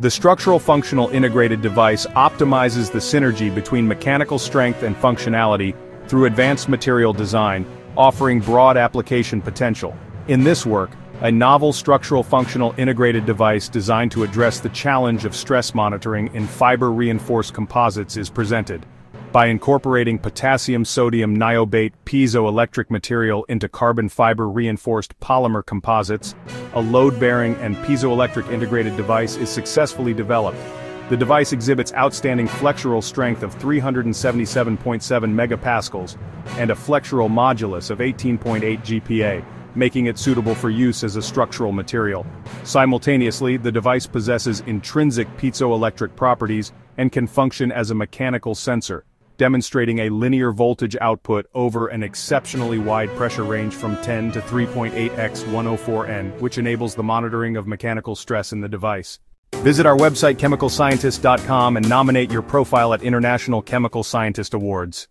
The structural functional integrated device optimizes the synergy between mechanical strength and functionality through advanced material design, offering broad application potential. In this work, a novel structural functional integrated device designed to address the challenge of stress monitoring in fiber-reinforced composites is presented. By incorporating potassium-sodium niobate piezoelectric material into carbon fiber-reinforced polymer composites, a load-bearing and piezoelectric integrated device is successfully developed. The device exhibits outstanding flexural strength of 377.7 megapascals and a flexural modulus of 18.8 GPa making it suitable for use as a structural material. Simultaneously, the device possesses intrinsic piezoelectric properties and can function as a mechanical sensor, demonstrating a linear voltage output over an exceptionally wide pressure range from 10 to 3.8 x 104N, which enables the monitoring of mechanical stress in the device. Visit our website chemicalscientist.com and nominate your profile at International Chemical Scientist Awards.